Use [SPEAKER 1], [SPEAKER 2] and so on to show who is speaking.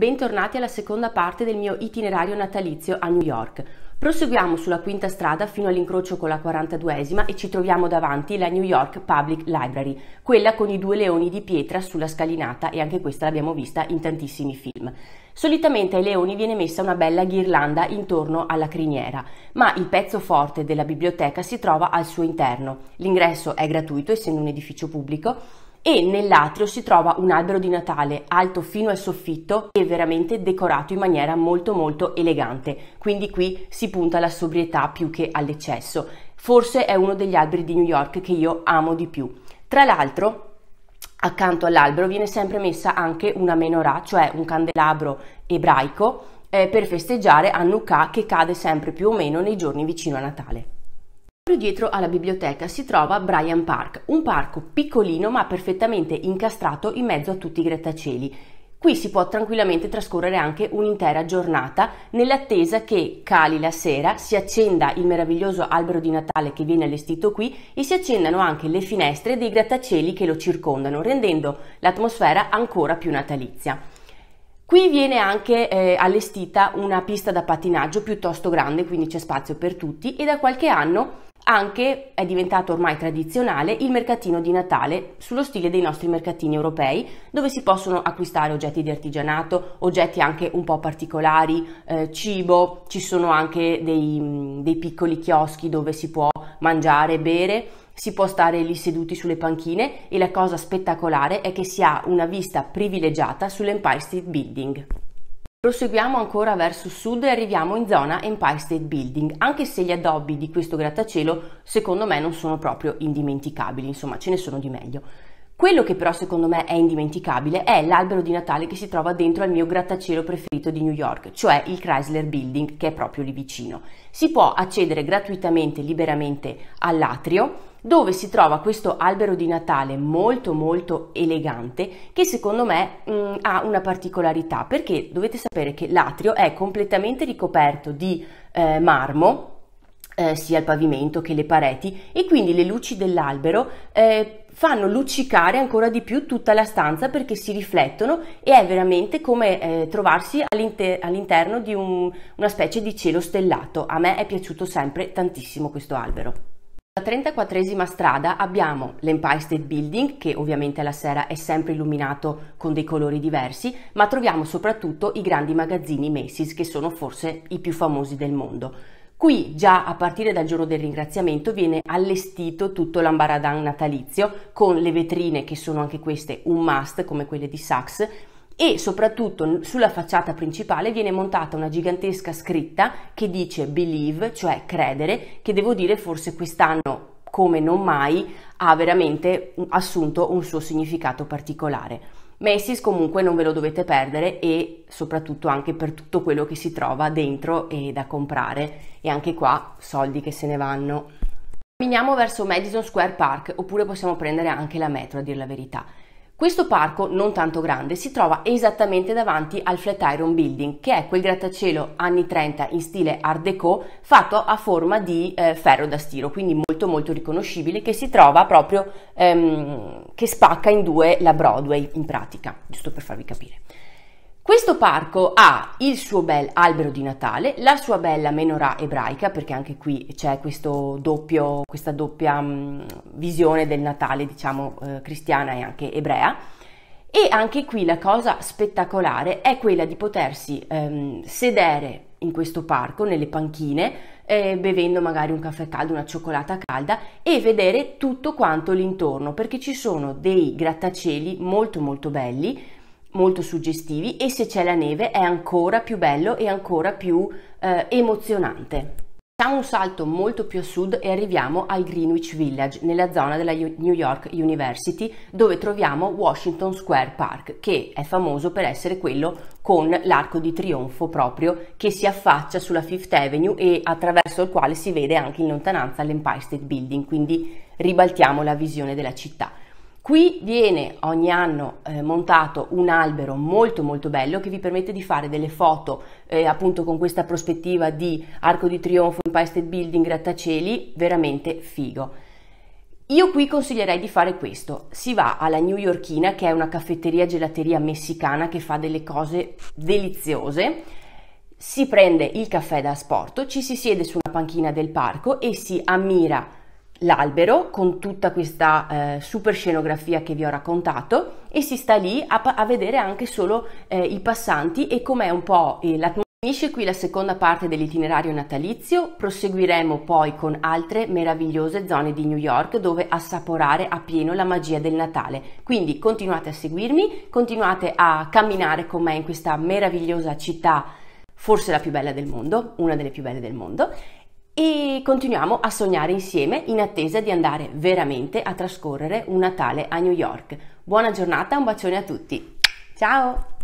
[SPEAKER 1] bentornati alla seconda parte del mio itinerario natalizio a New York. Proseguiamo sulla quinta strada fino all'incrocio con la 42esima e ci troviamo davanti la New York Public Library, quella con i due leoni di pietra sulla scalinata e anche questa l'abbiamo vista in tantissimi film. Solitamente ai leoni viene messa una bella ghirlanda intorno alla criniera, ma il pezzo forte della biblioteca si trova al suo interno. L'ingresso è gratuito essendo un edificio pubblico e nell'atrio si trova un albero di Natale alto fino al soffitto e veramente decorato in maniera molto molto elegante, quindi qui si punta alla sobrietà più che all'eccesso. Forse è uno degli alberi di New York che io amo di più. Tra l'altro, accanto all'albero viene sempre messa anche una menorah, cioè un candelabro ebraico, eh, per festeggiare Hanukkah che cade sempre più o meno nei giorni vicino a Natale. Proprio dietro alla biblioteca si trova Bryant Park, un parco piccolino ma perfettamente incastrato in mezzo a tutti i grattacieli. Qui si può tranquillamente trascorrere anche un'intera giornata nell'attesa che cali la sera, si accenda il meraviglioso albero di Natale che viene allestito qui e si accendano anche le finestre dei grattacieli che lo circondano, rendendo l'atmosfera ancora più natalizia. Qui viene anche eh, allestita una pista da pattinaggio piuttosto grande, quindi c'è spazio per tutti e da qualche anno anche è diventato ormai tradizionale il mercatino di Natale sullo stile dei nostri mercatini europei dove si possono acquistare oggetti di artigianato, oggetti anche un po' particolari, eh, cibo, ci sono anche dei, dei piccoli chioschi dove si può mangiare, bere, si può stare lì seduti sulle panchine e la cosa spettacolare è che si ha una vista privilegiata sull'Empire State Building. Proseguiamo ancora verso sud e arriviamo in zona Empire State Building, anche se gli addobbi di questo grattacielo secondo me non sono proprio indimenticabili, insomma ce ne sono di meglio. Quello che però secondo me è indimenticabile è l'albero di Natale che si trova dentro al mio grattacielo preferito di New York, cioè il Chrysler Building che è proprio lì vicino. Si può accedere gratuitamente, liberamente all'atrio dove si trova questo albero di Natale molto molto elegante che secondo me mh, ha una particolarità perché dovete sapere che l'atrio è completamente ricoperto di eh, marmo eh, sia il pavimento che le pareti e quindi le luci dell'albero eh, fanno luccicare ancora di più tutta la stanza perché si riflettono e è veramente come eh, trovarsi all'inter- all'interno di un, una specie di cielo stellato. A me è piaciuto sempre tantissimo questo albero. Sulla 34esima strada abbiamo l'Empire State Building, che ovviamente alla sera è sempre illuminato con dei colori diversi, ma troviamo soprattutto i grandi magazzini Macy's, che sono forse i più famosi del mondo. Qui già a partire dal giorno del ringraziamento viene allestito tutto l'ambaradan natalizio con le vetrine che sono anche queste un must come quelle di Saks e soprattutto sulla facciata principale viene montata una gigantesca scritta che dice believe, cioè credere, che devo dire forse quest'anno come non mai ha veramente assunto un suo significato particolare. Macy's comunque non ve lo dovete perdere e soprattutto anche per tutto quello che si trova dentro e da comprare e anche qua soldi che se ne vanno. Camminiamo verso Madison Square Park oppure possiamo prendere anche la metro a dire la verità. Questo parco, non tanto grande, si trova esattamente davanti al Flatiron Building, che è quel grattacielo anni 30 in stile Art Deco fatto a forma di eh, ferro da stiro, quindi molto molto riconoscibile, che si trova proprio, ehm, che spacca in due la Broadway in pratica, giusto per farvi capire. Questo parco ha il suo bel albero di Natale, la sua bella menorah ebraica, perché anche qui c'è doppio, questa doppia mh, visione del Natale, diciamo, eh, cristiana e anche ebrea. E anche qui la cosa spettacolare è quella di potersi ehm, sedere in questo parco, nelle panchine, eh, bevendo magari un caffè caldo, una cioccolata calda e vedere tutto quanto l'intorno, perché ci sono dei grattacieli molto molto belli, molto suggestivi e se c'è la neve è ancora più bello e ancora più eh, emozionante. Facciamo un salto molto più a sud e arriviamo al Greenwich Village, nella zona della New York University, dove troviamo Washington Square Park, che è famoso per essere quello con l'arco di trionfo proprio che si affaccia sulla Fifth Avenue e attraverso il quale si vede anche in lontananza l'Empire State Building, quindi ribaltiamo la visione della città. Qui viene ogni anno eh, montato un albero molto molto bello che vi permette di fare delle foto eh, appunto con questa prospettiva di arco di trionfo, Empire State Building, grattacieli, veramente figo. Io qui consiglierei di fare questo, si va alla New Yorkina che è una caffetteria gelateria messicana che fa delle cose deliziose, si prende il caffè da asporto, ci si siede su una panchina del parco e si ammira l'albero con tutta questa eh, super scenografia che vi ho raccontato e si sta lì a, a vedere anche solo eh, i passanti e com'è un po' eh, l'atmosfera Finisce qui la seconda parte dell'itinerario natalizio, proseguiremo poi con altre meravigliose zone di New York dove assaporare a pieno la magia del Natale. Quindi continuate a seguirmi, continuate a camminare con me in questa meravigliosa città, forse la più bella del mondo, una delle più belle del mondo, e continuiamo a sognare insieme in attesa di andare veramente a trascorrere un Natale a New York. Buona giornata, un bacione a tutti. Ciao!